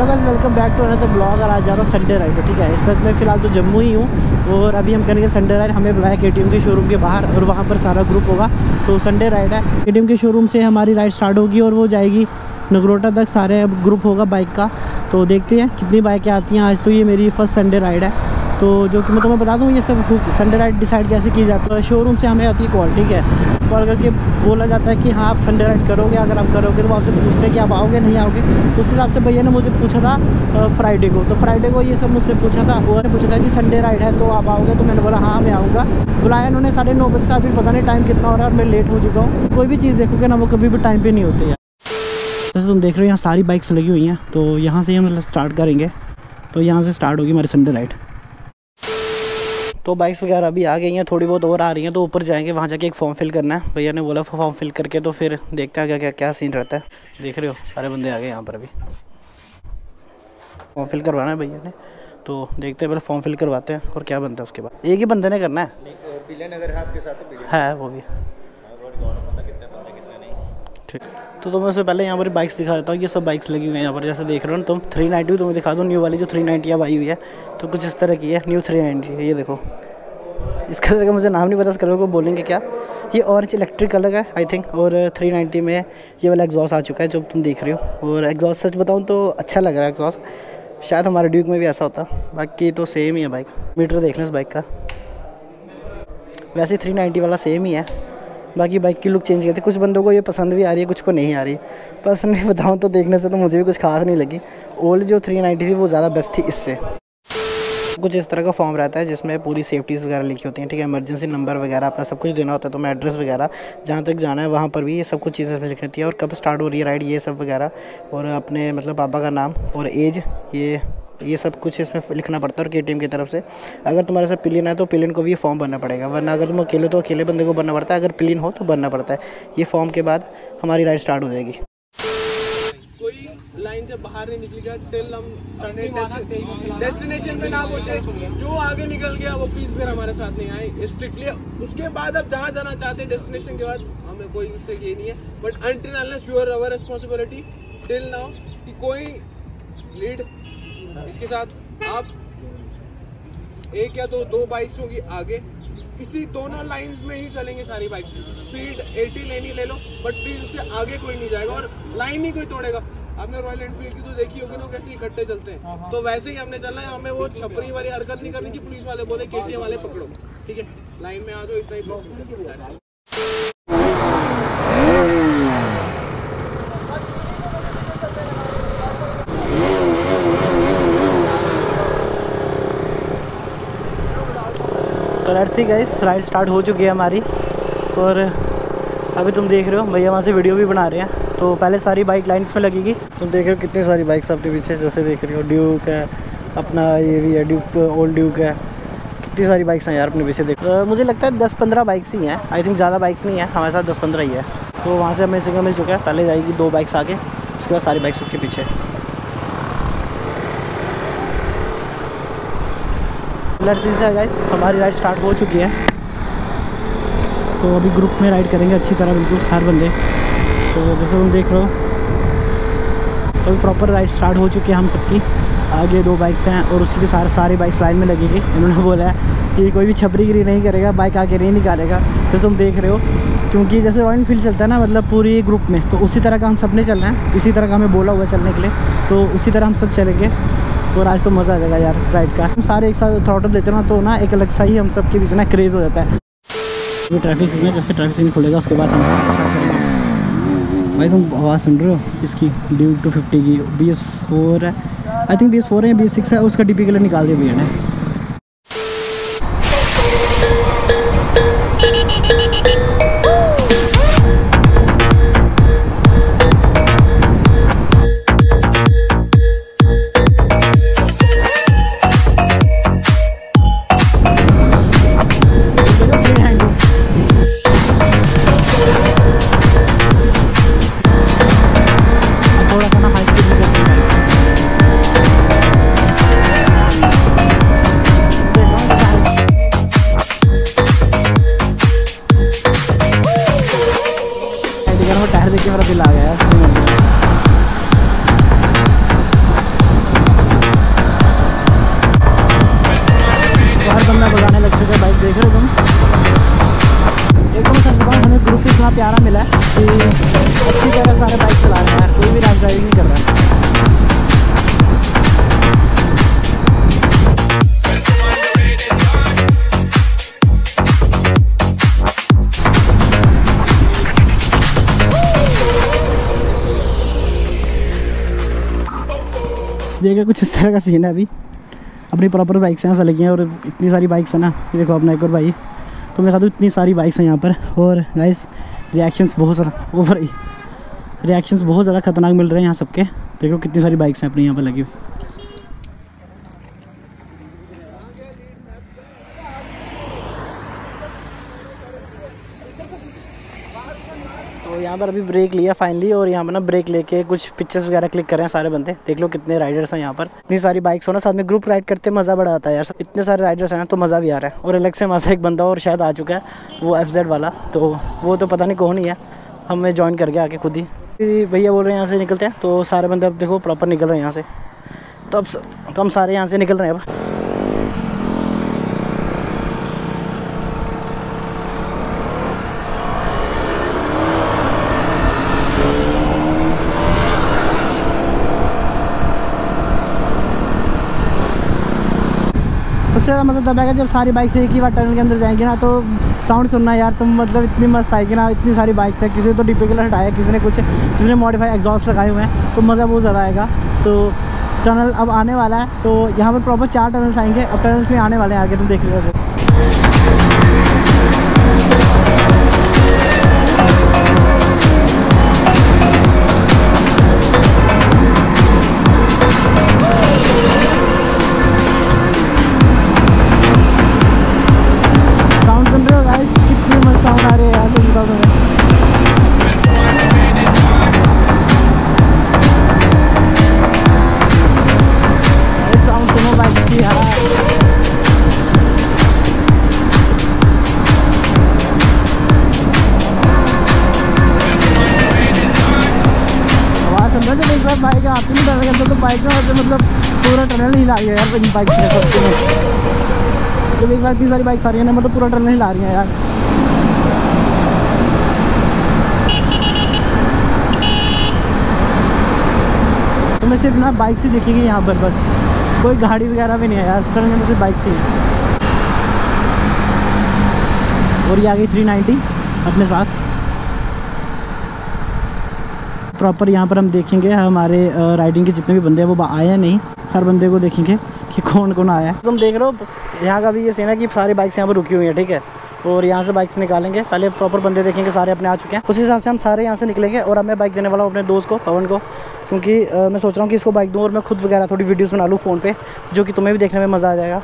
Welcome back to another blog और आज जा रहा हूँ संडे राइड ठीक है? इस वक्त मैं फ़िलहाल तो जम्मू ही हूँ और अभी हम करेंगे संडे राइड हमें बुलाया के के शोरूम के बाहर और वहाँ पर सारा ग्रुप होगा। तो संडे राइड है। के के शोरूम से हमारी राइड स्टार्ट होगी और वो जाएगी नगरोटा तक। सारे अब ग्रुप होगा बाइक का। तो देखते हैं कितनी बाइकें आती हैं। आज तो ये मेरी फ़र्स्ट संडे राइड है। तो जो कि मैं तुम्हें बता दूँ, ये सब संडे राइड डिसाइड कैसे की जाती है। शोरूम से हमें आती है कॉल ठीक है? कॉल करके बोला जाता है कि हाँ आप संडे राइड करोगे, अगर आप करोगे तो वो आपसे पूछते हैं कि आप आओगे, नहीं आओगे। उस हिसाब से भैया ने मुझे पूछा था फ्राइडे को। तो फ्राइडे को ये सब मुझसे पूछा था, वो पूछा था कि संडे राइड है तो आप आओगे? तो मैंने बोला हाँ मैं आऊँगा। बुलाया उन्होंने साढ़े नौ बजे का अभी पता नहीं टाइम कितना हो रहा है और मैं लेट हो चुका हूँ। कोई भी चीज़ देखोगे ना, वो कभी भी टाइम पर नहीं होते यार जैसे तुम देख रहे हो, यहाँ सारी बाइक्स लगी हुई हैं तो यहाँ से हम स्टार्ट करेंगे। तो यहाँ से स्टार्ट होगी हमारी संडे राइड तो बाइक्स वगैरह अभी आ गई हैं थोड़ी बहुत और आ रही हैं तो ऊपर जाएँगे वहाँ जाके एक फॉर्म फिल करना है। भैया ने बोला फॉर्म फिल करके तो फिर देखते हैं क्या क्या क्या सीन रहता है। देख रहे हो सारे बंदे आ गए यहाँ पर अभी। फॉर्म फिल करवाना है भैया ने। तो देखते हैं पहले फॉर्म फिल करवाते हैं और क्या बनता है उसके बाद। एक ही बंदे ने करना है? अगर है आपके साथ तो है वो भी। ठीक। तो तुम्हें उससे पहले यहाँ पर बाइक्स दिखा देता हूँ, ये सब बाइक्स लगी हुई हैं यहाँ पर, जैसे देख रहे हो तुम। थ्री नाइन्टी तुम्हें दिखा दो न्यू वाली जो थ्री नाइन्टी आई हुई है तो कुछ इस तरह की है न्यू थ्री नाइन्टी ये देखो। इसका जगह मुझे नाम नहीं पता कलर को बोलेंगे क्या? ये ऑरेंज इलेक्ट्रिक कलर है आई थिंक और थ्री नाइन्टी में ये वाला एग्जॉस आ चुका है, जो तुम देख रहे हो। और एग्जॉस सच बताऊँ तो अच्छा लग रहा है एग्जॉस शायद हमारे ड्यूक में भी ऐसा होता। बाकी तो सेम ही है बाइक मीटर देख लें इस बाइक का। वैसे थ्री नाइन्टी वाला सेम ही है। बाकी बाइक की लुक चेंज करती। कुछ बंदों को ये पसंद भी आ रही है, कुछ को नहीं आ रही। पर्सनली बताऊँ तो देखने से तो मुझे भी कुछ खास नहीं लगी। ओल्ड जो थ्री नाइन्टी थी, वो ज़्यादा बेस्ट थी इससे। कुछ इस तरह का फॉर्म रहता है, जिसमें पूरी सेफ्टीज़ वगैरह लिखी होती हैं, ठीक है? इमरजेंसी नंबर वगैरह, अपना सब कुछ देना होता है तो मैं एड्रेस वगैरह, जहाँ तक जाना है, वहाँ पर भी ये सब कुछ चीज़ें लिखनी होती है। और कब स्टार्ट हो रही है राइड ये सब वगैरह? और अपने मतलब पापा का नाम और एज ये ये सब कुछ इसमें लिखना पड़ता है और के की तरफ़ से। अगर तुम्हारे साथ पिलियन है तो पिलियन को भी फॉर्म भरना पड़ेगा। वरना अगर तुम अकेले तो अकेले बंदे को भरना पड़ता है। अगर पिलियन हो तो भरना पड़ता है। ये फॉर्म के बाद हमारी राइड स्टार्ट हो जाएगी। लाइन से बाहर नहीं निकलेगा टिल हम डेस्टिनेशन में ना पहुँचे। जो आगे निकल गया, वो प्लीज़ फिर हमारे साथ नहीं आए। स्ट्रिक्टली उसके बाद अब जहाँ जाना चाहते हैं डेस्टिनेशन के बाद हमें कोई उससे ये नहीं है। But until unless you are our responsibility till now कि कोई लीड इसके साथ आप एक या दो दो बाइक्स होगी आगे। इसी दोनों लाइंस में ही चलेंगे सारी बाइक्स स्पीड 80 लेनी ले लो बट प्लीज़ उससे आगे कोई नहीं जाएगा और लाइन ही कोई तोड़ेगा। आपने रॉयल एनफील्ड की तो देखी होगी ना कैसे इकट्ठे चलते हैं। हाँ, हाँ। तो वैसे ही हमने चलना है हमें वो छपरी वाली हरकत नहीं करनी कि पुलिस वाले बोले केटीए वाले पकड़ो। ठीक है? लाइन में आ जाओ इतना ही तो let's see guys ride start हो चुकी है हमारी। और अभी तुम देख रहे हो भैया वहाँ से वीडियो भी बना रहे हैं। तो पहले सारी बाइक लाइन्स में लगेगी। तुम देख रहे हो कितनी सारी बाइक्स अपने पीछे जैसे देख रहे हो ड्यूक है अपना ये भी है ड्यूक ओल्ड ड्यूक है। कितनी सारी बाइक्स हैं यार अपने पीछे देख। आ, मुझे लगता है दस पंद्रह बाइक्स ही हैं। आई थिंक ज़्यादा बाइक्स नहीं है हमारे साथ दस पंद्रह ही है। तो वहाँ से हमें सिग्नल मिल चुका है। पहले जाएगी दो बाइक्स आगे उसके बाद सारी बाइक्स उसके पीछे। लड़सी से गाइस हमारी राइड स्टार्ट हो चुकी है. तो अभी ग्रुप में राइड करेंगे अच्छी तरह, बिल्कुल, हर बंदे. तो जैसे तुम देख रहे हो, अभी प्रॉपर राइड स्टार्ट हो चुकी है हम सबकी. आगे दो बाइक्स हैं और उसी के सारे, सारी बाइक्स लाइन में लगेगी. इन्होंने बोला है कि कोई भी छपरीगिरी नहीं करेगा बाइक आगे नहीं निकालेगा. जैसे तुम देख रहे हो, क्योंकि जैसे रॉयल फ़ील्ड चलता है ना मतलब पूरी ग्रुप में तो उसी तरह का हम सबने चलना है. इसी तरह का हमें बोला हुआ चलने के लिए. तो उसी तरह हम सब चलेंगे. और आज तो मज़ा आ जाएगा यार राइड का। हम सारे एक साथ थ्रॉटल देते ना तो ना एक अलग सा ही हम सब के बीच ना क्रेज़ हो जाता है। वो ट्रैफ़िक सिग्नल जैसे ट्रैफ़िक सिग्नल खुलेगा, उसके बाद हम भाई तुम आवाज़ सुन रहे हो? इसकी ड्यू टू फिफ्टी की बी एस फोर है। I think B S four है बी एस सिक्स है, उसका डी पी कलर निकाल दिया भैया ने। हैं नहीं कर रहा है देखिए कुछ इस तरह का सीन है अभी। अपनी प्रॉपर बाइक्स यहाँ से लगी हैं और इतनी सारी बाइक्स हैं ना। ये देखो अपना एक और भाई। तो मैं कहता हूँ इतनी सारी बाइक्स हैं यहाँ पर। और गाइस रिएक्शंस बहुत सारा ओवर ही। रिएक्शंस बहुत ज़्यादा खतरनाक मिल रहे हैं यहाँ सबके। देखो कितनी सारी बाइक्स हैं अपनी यहाँ पर लगी हुई। तो यहाँ पर अभी ब्रेक लिया फाइनली और यहाँ पर ना ब्रेक लेके कुछ पिक्चर्स वगैरह क्लिक कर रहे हैं सारे बंदे। देख लो कितने राइडर्स हैं यहाँ पर। इतनी सारी बाइक्स हो ना, साथ में ग्रुप राइड करते मज़ा बड़ा आता है यार। इतने सारे राइडर्स हैं तो मज़ा भी आ रहा है। और अलग से से एक बंदा और शायद आ चुका है, वो एफ़ वाला। तो वो तो पता नहीं कौन ही है। हमें ज्वाइन कर गया आके खुद ही। भैया बोल रहे हैं यहाँ से निकलते हैं। तो सारे बंदे अब देखो प्रॉपर निकल रहे हैं यहाँ से। तो अब तो हम सारे यहाँ से निकल रहे हैं अब। मज़ा तब आएगा जब सारी बाइक से एक ही बार टनल के अंदर जाएँगे ना तो साउंड सुनना यार, तुम मतलब इतनी मस्त आएगी ना, इतनी सारी बाइक्स है। किसी ने तो कलर हटाया, किसी ने कुछ, किसी ने मॉडिफाई एग्जॉस्ट लगाए हुए हैं तो मज़ा बहुत ज़्यादा आएगा। तो टनल अब आने वाला है तो यहाँ पर प्रॉपर चार टनल्स आएँगे, अब टनल्स में आने वाले हैं आगे, तुम देख लो रही है यार इन बाइक से सबके में जब एक साथ इतनी सारी बाइक आ रही है ना मतलब पूरा टनल हिला रही है यार। तुम्हें सिर्फ़ ना बाइक से दिखेगी यहाँ पर, बस। कोई गाड़ी वगैरह भी नहीं है यार के अंदर सिर्फ़ बाइक से और ये आ गई थ्री नाइन्टी अपने साथ। प्रॉपर यहाँ पर हम देखेंगे, हमारे राइडिंग के जितने भी बंदे हैं, वो आए हैं नहीं। हर बंदे को देखेंगे कि कौन कौन आया है। तुम देख रहे हो, बस यहाँ का भी ये सीन है कि सारी बाइक्स यहाँ पर रुकी हुई हैं, ठीक है? और यहाँ से बाइक्स निकालेंगे। पहले प्रॉपर बंदे देखेंगे, सारे अपने आ चुके हैं। उसी हिसाब से हम सारे यहाँ से निकलेंगे और अब मैं बाइक देने वाला हूँ अपने दोस्त को, पवन को, क्योंकि मैं सोच रहा हूँ कि इसको बाइक दूँ और मैं खुद वगैरह थोड़ी वीडियोज़ बना लूँ फ़ोन पर जो कि तुम्हें भी देखने में मज़ा आ जाएगा।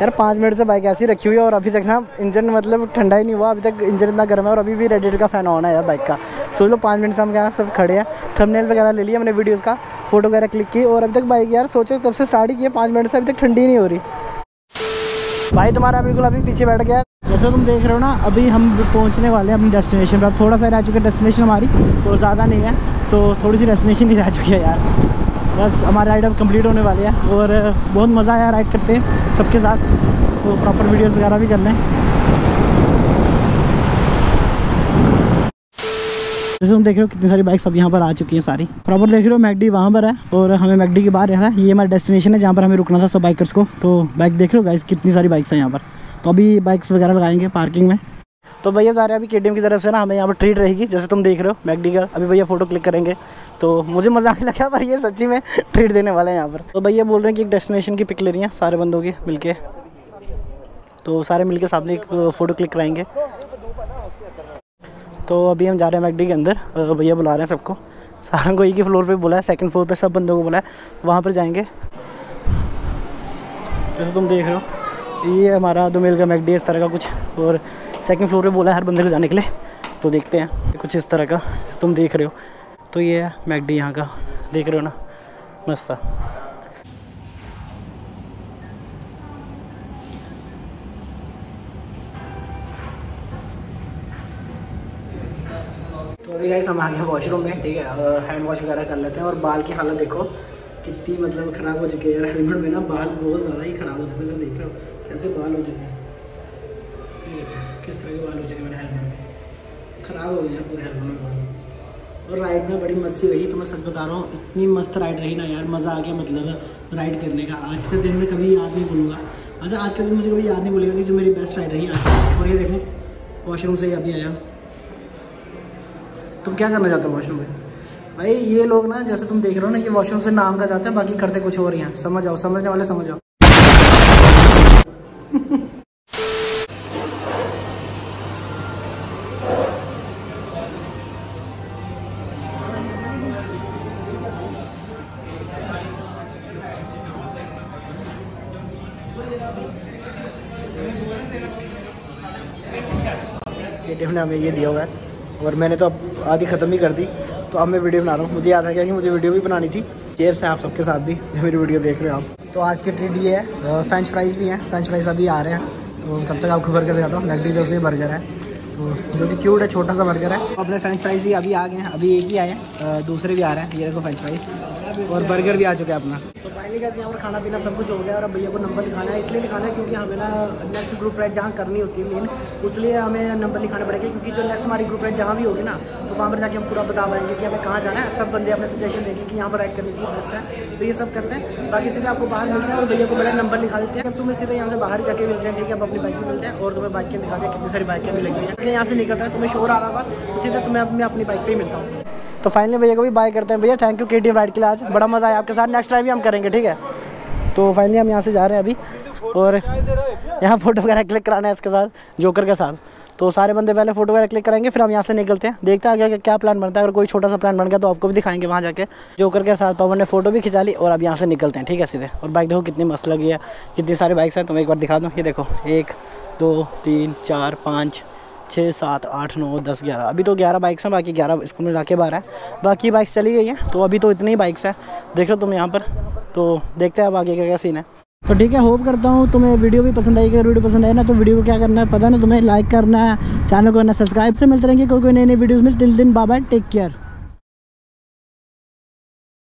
यार, पाँच मिनट से बाइक ऐसी रखी हुई है और अभी तक ना इंजन मतलब ठंडा ही नहीं हुआ। अभी तक इंजन इतना गर्म है और अभी भी रेडिएटर का फ़ैन ऑन है यार बाइक का। सोच लो, पाँच मिनट से हम यहाँ सब खड़े हैं। थंबनेल वगैरह ले लिया मैंने वीडियोज़ का फ़ोटो वगैरह क्लिक की और अभी तक बाइक यार, सोचो, तब से स्टार्ट ही किया, पाँच मिनट से अभी तक ठंडी नहीं हो रही। भाई, तुम्हारा बिल्कुल अभी पीछे बैठ गया। जैसे तुम देख रहे हो ना, अभी हम पहुँचने वाले हैं अपनी डेस्टिनेशन पर अब थोड़ा सा रह चुके डेस्टिनेशन हमारी तो ज़्यादा नहीं है तो थोड़ी सी डेस्टिनेशन भी रह चुकी है यार। बस हमारा राइड अब कंप्लीट होने वाली है और बहुत मज़ा आया राइड करते सबके साथ। तो प्रॉपर वीडियोस वगैरह भी करने। जैसे तुम देख रहे हो कितनी सारी बाइक्स अब यहाँ पर आ चुकी हैं सारी। प्रॉपर देख रहे हो मैगडी वहाँ पर है और हमें मैगडी के बाहर रहता है। ये हमारा डेस्टिनेशन है जहाँ पर हमें रुकना था सब बाइकर्स को। तो बाइक देख रहे हो गाइस कितनी सारी बाइक्स हैं यहाँ पर। तो अभी बाइक्स वगैरह लगाएँगे पार्किंग में। तो भैया जा रहे हैं अभी के की तरफ़ से ना, हमें यहाँ पर ट्रीट रहेगी, जैसे तुम देख रहे हो मैगडी का। अभी भैया फ़ोटो क्लिक करेंगे। तो मुझे मज़ाक लगा, पर ये सच्ची में ट्रीट देने वाले हैं यहाँ पर। तो भैया बोल रहे हैं कि एक डेस्टिनेशन की पिक ले रही हैं, सारे बंदों की मिलके। तो सारे मिल के सामने एक फ़ोटो क्लिक कराएँगे। तो अभी हम जा रहे हैं मैगडी के अंदर भैया बुला रहे हैं सबको। सारों को एक ही फ्लोर पे बुला है सेकंड फ्लोर पे सब बंदों को बुला है। वहाँ पर जाएँगे। जैसे तुम देख रहे हो, ये हमारा दो मेल का मैगडी इस तरह का कुछ। और सेकंड फ्लोर पे बोला हर बंदे को जाने के लिए। तो देखते हैं कुछ इस तरह का। तुम देख रहे हो। तो ये है मैगडी यहाँ का। देख रहे हो ना? मस्त तो अभी गाइस हम आ गए वॉशरूम में, ठीक है? हैंड वॉश वगैरह कर लेते हैं। और बाल की हालत देखो, कितनी मतलब ख़राब हो चुकी है। यार हेलमेट में ना बाल बहुत ज़्यादा ही ख़राब हो चुके हैं। देख रहे हो, कैसे बाल हो चुके हैं। किस तरह के बाल हो चुके मेरे हेलमेट में? ख़राब हो गए यार पूरे हेलमेट में बाल और राइड में बड़ी मस्ती रही तो मैं सच बता रहा हूँ, इतनी मस्त राइड रही ना यार, मज़ा आ गया मतलब राइड करने का। आज के दिन में कभी याद नहीं भूलूँगा। मतलब आज का दिन मुझे कभी याद नहीं भूलेगा कि जो मेरी बेस्ट राइड रही आज। और ये देखो वॉशरूम से ही अभी आया। तुम क्या करना चाहते हो वॉशरूम में? भाई, ये लोग ना, जैसे तुम देख रहे हो ना, ये वॉशरूम से नाम का जाते हैं, बाकी करते कुछ और ही हैं। समझ आओ, समझने वाले समझ आओ। एटीएम ने हमें ये दिया हुआ है। और मैंने तो अब आधी ख़त्म ही कर दी। तो अब मैं वीडियो बना रहा हूँ। मुझे याद आ गया कि मुझे वीडियो भी बनानी थी। शेयर से आप सबके साथ भी, जो मेरी वीडियो देख रहे हो आप। तो आज के ट्रीट ये है फ्रेंच फ्राइज़ भी हैं। फ्रेंच फ्राइज़ अभी आ रहे हैं। तो तब तक आपको बर्गर दिखाता हूँ। मैगडी तरफ़ बर्गर है तो जो कि क्यूट है, छोटा सा बर्गर है। अपने फ्रेंच फ्राइज़ भी अभी आ गए हैं। अभी एक ही आए हैं। दूसरे भी आ रहे हैं। ये देखो फ्रेंच फ्राइज़ और बर्गर भी आ चुके हैं अपना। तो फाइनली कैसे यहाँ पर खाना पीना सब कुछ हो गया और अब भैया को नंबर लिखाना है, इसलिए लिखाना है क्योंकि हमें ना नेक्स्ट ग्रुप राइड जहाँ करनी होती है मेन उसलिए हमें नंबर लिखाना पड़ेगा क्योंकि जो नेक्स्ट हमारी ग्रुप राइड जहाँ भी होगी ना तो वहाँ पर जाके हम पूरा बता पाएँगे कि हमें कहाँ जाना है। सब बंदे अपने सजेशन देंगे कि यहाँ पर राइड करनी चाहिए बेस्ट है। तो ये सब करते हैं। बाकी सीधे आपको बाहर मिलते हैं और भैया को बड़े नंबर लिखा देते हैं। तुम्हें सीधे यहाँ से बाहर जाके मिलते हैं, ठीक है? अब अपनी बाइक मिलते हैं और तुम्हें बाइकें दिखाते हैं कितनी सारी बाइकें मिलेंगी लगी यहाँ से निकलता है, तुम्हें शोर आ रहा तो सीधे तुम्हें अपनी बाइक पर ही मिलता हूँ। तो फाइनली भैया को भी बाय करते हैं। भैया थैंक यू के टी राइड के लिए आज। बड़ा मज़ा आया आपके साथ। नेक्स्ट टाइम भी हम करेंगे, ठीक है? तो फाइनली हम यहाँ से जा रहे हैं अभी। और यहाँ फ़ोटो वगैरह क्लिक कराना है इसके साथ जोकर के साथ। तो सारे बंदे पहले फ़ोटो वगैरह क्लिक करेंगे, फिर हम यहाँ से निकलते हैं। देखते हैं आगे क्या प्लान बनता है। अगर कोई छोटा सा प्लान बन गया तो आपको भी दिखाएँगे वहाँ जाके। जोकर के साथ पवन ने फ़ोटो भी खिंचा ली और अब यहाँ से निकलते हैं, ठीक है सीधे। और बाइक देखो कितनी मस्त लगी है। कितनी सारी बाइक्स हैं, तुम्हें एक बार दिखा दूँ। ये देखो, एक, दो, तीन, चार, पाँच छः, सात, आठ, नौ, दस, ग्यारह। अभी तो ग्यारह बाइक्स हैं, बाकी ग्यारह इसको मिला के बारह है। बाकी बाइक्स चली गई हैं तो अभी तो इतनी ही बाइक्स हैं। देख रहे हो तुम यहाँ पर तो देखते हैं अब आगे का क्या सीन है। तो ठीक है होप करता हूँ तुम्हें वीडियो भी पसंद आई अगर वीडियो पसंद आए ना तो वीडियो को क्या करना है, पता ना तुम्हें लाइक करना है। चैनल को करना सब्सक्राइब से मिलते रहेंगे। कोई कोई नई नई वीडियोज़ मिल दिन दिन बाय टेक केयर